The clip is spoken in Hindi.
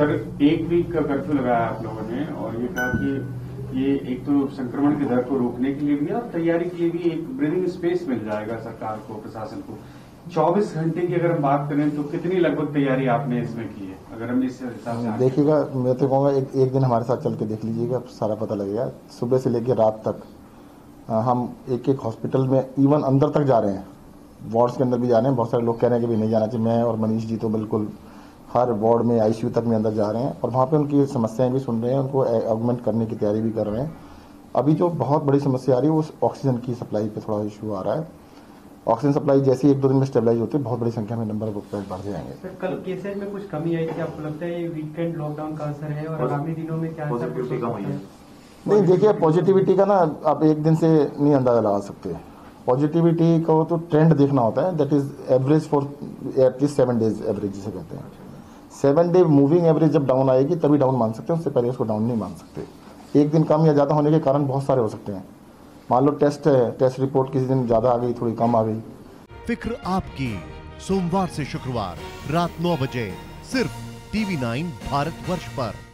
सर एक वीक का कर्फ्यू लगाया आप लोगों ने और ये कहा कि ये एक तो संक्रमण की दर को रोकने के लिए भी और तैयारी के लिए भी एक ब्रीदिंग स्पेस मिल जाएगा सरकार को प्रशासन को। 24 घंटे की अगर हम बात करें तो कितनी लगभग तैयारी आपने इसमें की है? अगर हम इस हिसाब से देखिएगा मैं तो कहूँगा एक, एक दिन हमारे साथ चल के देख लीजिएगा सारा पता लगेगा। सुबह से लेकर रात तक हम एक एक हॉस्पिटल में इवन अंदर तक जा रहे हैं। वार्ड्स के अंदर भी जा रहे हैं बहुत सारे लोग कह रहे हैं कि भी नहीं जाना चाहिए। मैं और मनीष जी तो बिल्कुल हर वार्ड में आईसीयू तक में अंदर जा रहे हैं और वहाँ पे उनकी समस्याएँ भी सुन रहे हैं उनको ऑगमेंट करने की तैयारी भी कर रहे हैं। अभी जो बहुत बड़ी समस्या आ रही है वो ऑक्सीजन की सप्लाई पे थोड़ा इशू आ रहा है। ऑक्सीजन सप्लाई जैसे ही एक दो दिन में स्टेबलाइज होती है बहुत बड़ी संख्या में नंबर ऑफ़ बेड बढ़ जाएँगे। सर कल केसेज में कुछ कमी आई थी आपको लगता है ये वीकेंड लॉकडाउन का असर है और आगामी दिनों में क्या पॉजिटिविटी कम हुई नहीं देखिए पॉजिटिविटी का ना आप एक दिन से नहीं अंदाज़ा लगा सकते। पॉजिटिविटी को तो ट्रेंड देखना होता है that is average for at least seven days average जिसे कहते हैं। सेवन डे मूविंग एवरेज जब डाउन आएगी, तभी डाउन मान सकते हैं, उससे पहले उसको डाउन नहीं मान सकते। एक दिन कम या ज़्यादा होने के कारण बहुत सारे हो सकते हैं। मान लो टेस्ट है, टेस्ट रिपोर्ट किसी दिन ज़्यादा आ गई, थोड़ी कम आ गई। फ़िक्र आपकी, सोमवार से शुक्रवार, रात नौ बजे, सिर्फ़ टीवी नाइन भारत वर्ष पर।